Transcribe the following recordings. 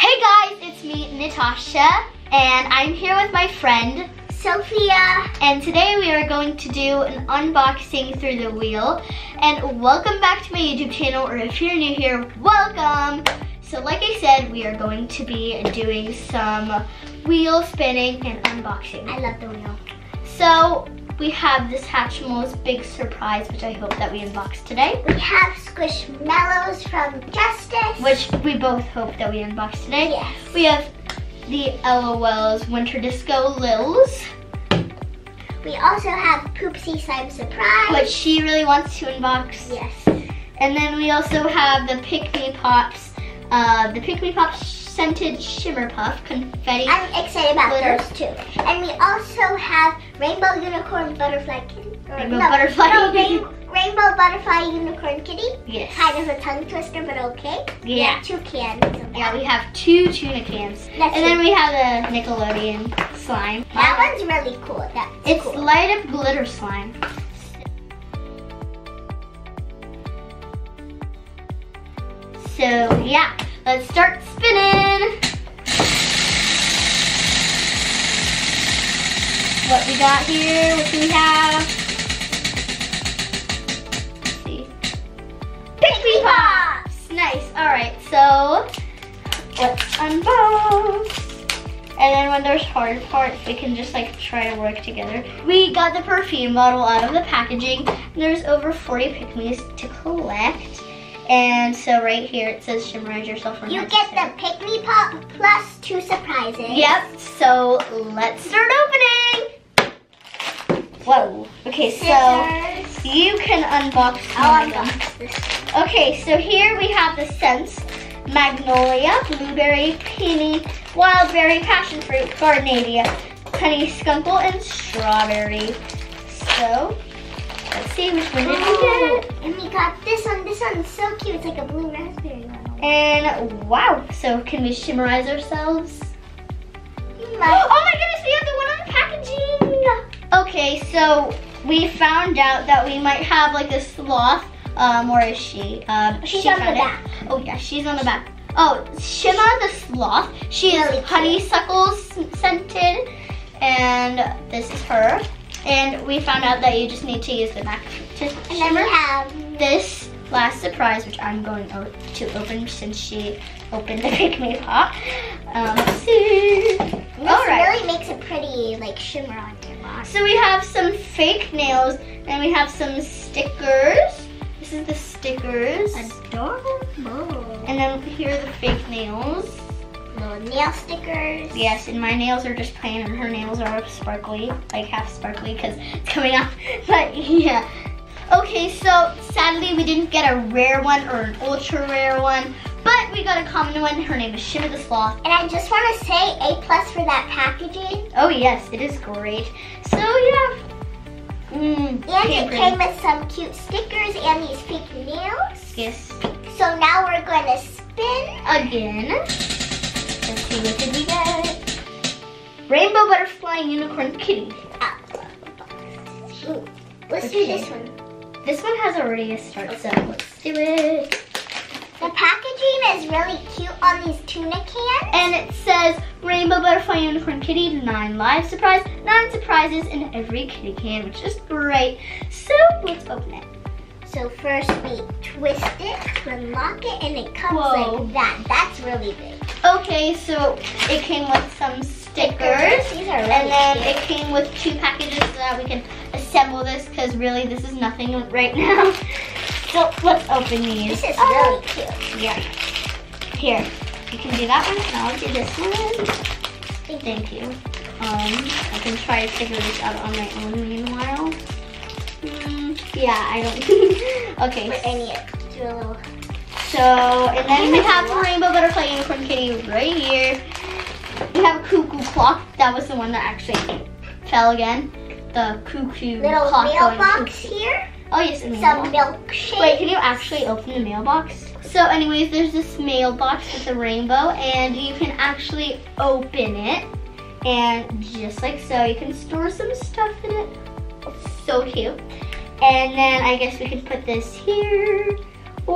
Hey guys, it's me, Natasha, and I'm here with my friend, Sophia. And today we are going to do an unboxing through the wheel. And welcome back to my YouTube channel, or if you're new here, welcome. So like I said, we are going to be doing some wheel spinning and unboxing. I love the wheel. So we have this Hatchimals big surprise, which I hope that we unbox today. We have Squishmallows from Justice. Which we both hope that we unbox today. Yes. We have the LOL's Winter Disco Lils. We also have Poopsie Slime Surprise. Which she really wants to unbox. Yes. And then we also have the Pick Me Pops, uh, the Pick Me Pops scented shimmer puff confetti. I'm excited about glitter. those too. And we also have Rainbow Unicorn Butterfly Kitty. Rainbow Butterfly no, rain, Rainbow Butterfly Unicorn Kitty. Yes. Kind of a tongue twister, but okay. Yeah. Two cans. Yeah, we have two tuna cans. And then we have the Nickelodeon slime. That one's really cool. That's It's cool. light up glitter slime. So yeah, let's start spinning. What we got here, what do we have? Let's see. Pick pops! Nice, all right, so let's unbox. And then when there's hard parts, we can just like try to work together. We got the perfume bottle out of the packaging. There's over 40 pick-me's to collect. And so right here it says shimmerize yourself You get the Pick Me Pop plus two surprises. Yep, so let's start opening. Whoa, okay, so Scissors. you can unbox I'll unbox this. Okay, so here we have the scents. Magnolia, blueberry, peony, wildberry, passion fruit, gardenia, honey skunkle, and strawberry. So, let's see which one did we Oh, get. and we got this one. This one's so cute. It's like a blue raspberry one. And wow, so can we shimmerize ourselves? Oh my goodness, we have the one on the packaging. Okay, so we found out that we might have like a sloth. Um, where is she? Um, She's she on the it. back. Oh yeah, she's on the back. Oh, Shimmer the sloth. She is Really honeysuckle scented, and this is her. And we found out that you just need to use the back to and then shimmer. we have This last surprise, which I'm going to open since she opened the Pick Me Pop. Um, let's see. this All right. really makes a pretty like shimmer on your box. So we have some fake nails and we have some stickers. This is the stickers. Adorable. And then here are the fake nails. Little nail stickers. Yes, and my nails are just plain and her nails are sparkly, like half sparkly because it's coming off. But yeah. Okay, so sadly we didn't get a rare one or an ultra rare one, but we got a common one. Her name is Shimmer the Sloth. And I just want to say A plus for that packaging. Oh yes, it is great. So yeah. Mm, And it came with some cute stickers and these pink nails. Yes. So now we're going to spin. again. See what did we get. Rainbow butterfly unicorn kitty. out of the box. Ooh, let's do this one. This one has already a start, so let's do it. The packaging is really cute on these tuna cans. And it says Rainbow Butterfly Unicorn Kitty, nine live surprise, nine surprises in every kitty can, which is great. So let's open it. So first we twist it to unlock it and it comes Whoa. like that. That's really big. Okay, so it came with some stickers. These are really And then cute. it came with two packages so that we can assemble this because really this is nothing right now. So let's open these. This is Oh, really cute. Yeah. Here, you can do that one and I'll do this one. Thank you. Um, I can try to figure this out on my own meanwhile. Hmm, yeah, I don't. okay, need to do a little. So, and then we have the Rainbow Butterfly Unicorn Kitty right here. We have a cuckoo clock. That was the one that actually fell again. The cuckoo Little clock going mailbox here. Oh yes, a Some milkshake. Wait, can you actually open the mailbox? So anyways, there's this mailbox with a rainbow and you can actually open it. And just like so, you can store some stuff in it. It's so cute. And then I guess we can put this here.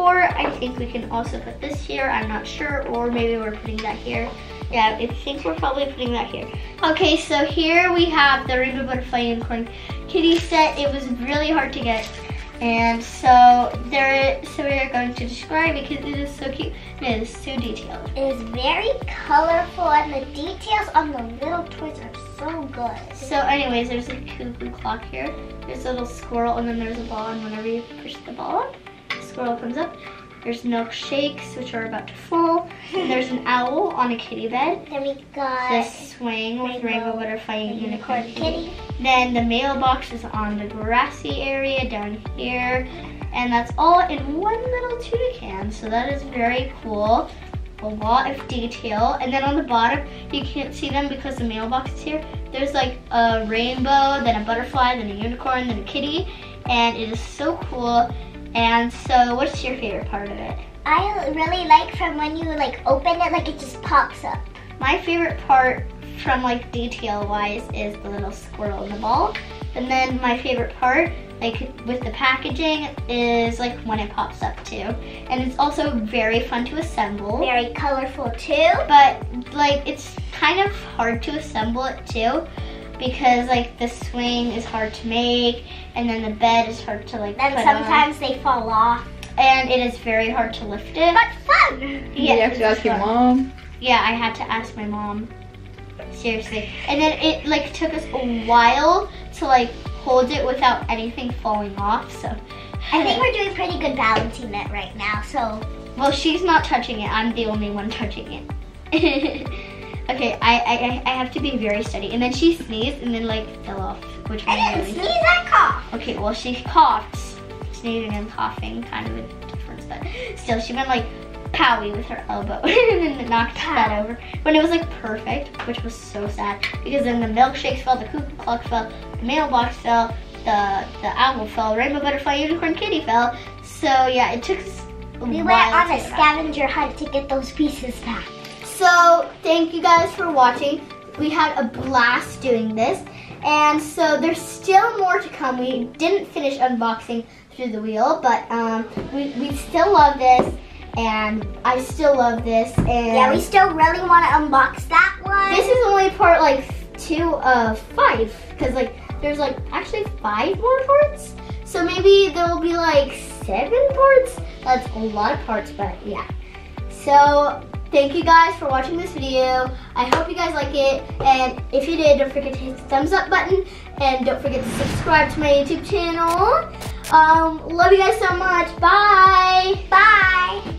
Or I think we can also put this here, I'm not sure, or maybe we're putting that here. Yeah, I think we're probably putting that here. Okay, so here we have the Rainbow Butterfly Unicorn Kitty set. It was really hard to get. And so there, so we are going to describe it because it is so cute. It is so detailed. It is very colorful and the details on the little toys are so good. So anyways, there's a cuckoo clock here. There's a little squirrel and then there's a ball and whenever you push the ball up, squirrel comes up. There's milkshakes, which are about to fall. And there's an owl on a kitty bed. Then we got This swing with Rainbow rainbow butterfly and unicorn kitty. Then the mailbox is on the grassy area down here. And that's all in one little tuna can. So that is very cool. A lot of detail. And then on the bottom, you can't see them because the mailbox is here. There's like a rainbow, then a butterfly, then a unicorn, then a kitty. And it is so cool. And so what's your favorite part of it? I really like from when you like open it, like it just pops up. My favorite part from like detail wise is the little squirrel in the ball. And then my favorite part, like with the packaging, is like when it pops up too. And it's also very fun to assemble. Very colorful too. But like it's kind of hard to assemble it too. Because like the swing is hard to make and then the bed is hard to like Then put on. sometimes they fall off. And it is very hard to lift it. But fun! Yeah, you have to ask your mom. Yeah, I had to ask my mom. Seriously. And then it like took us a while to like hold it without anything falling off. So I think we're doing pretty good balancing it right now, so well she's not touching it. I'm the only one touching it. okay, I, I I have to be very steady. And then she sneezed and then like fell off, which I didn't really sneeze, I cough. Okay, well she coughed. Sneezing and coughing, kind of a difference, but still she went like powy with her elbow and then knocked that over. When it was like perfect, which was so sad because then the milkshakes fell, the cuckoo clock fell, the mailbox fell, the the owl fell, rainbow butterfly unicorn kitty fell. So yeah, it took a We went on a scavenger hunt to get those pieces back. So thank you guys for watching. We had a blast doing this. And so there's still more to come. We didn't finish unboxing through the wheel, but um, we, we still love this. And I still love this. And Yeah, we still really want to unbox that one. this is only part like two of five. Because like there's like actually five more parts. So maybe there will be like seven parts. That's a lot of parts, but yeah. So thank you guys for watching this video. I hope you guys like it. And if you did, don't forget to hit the thumbs up button. And don't forget to subscribe to my YouTube channel. Um, love you guys so much. Bye. Bye.